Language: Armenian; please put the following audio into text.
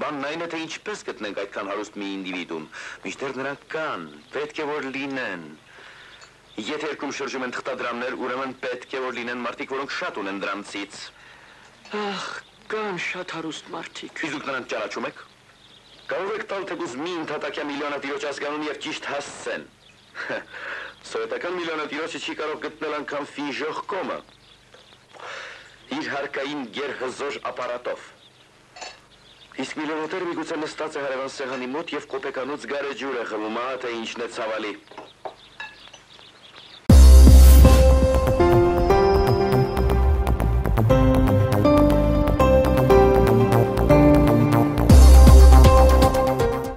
Բանն այն է, թե ինչպես գտնենք այդքան հարուստ մի ինդիվիդում։ Միշտեր նրանք կան, պետք է որ լինեն։ Եթե երկում շրջում են թղթադրամներ, ուրեմն պետք է որ լինեն մարդիկ, որոնք շատ ունեն դրանցից։ Ախ, կան շատ հարուստ մարդիկ։ Իսկ դուք նրանք ճանաչում եք։ Կարող եք տալ թեկուզ մի ընդհատակյա միլիոնատիրոջ ազգանուն եւ ճիշտ հասցեն։ Սովետական միլիոնատիրոջը չի կարող գտնել անգամ ֆիժող կոմը։ Իր հարկային գերհզոր ապարատով։ Իսկ միլիոնատերը միգուցե նստած է հարևան սեղանի մոտ եւ կոպեկանոց գարեջուր է խմում, ահա թե ինչն է ցավալի։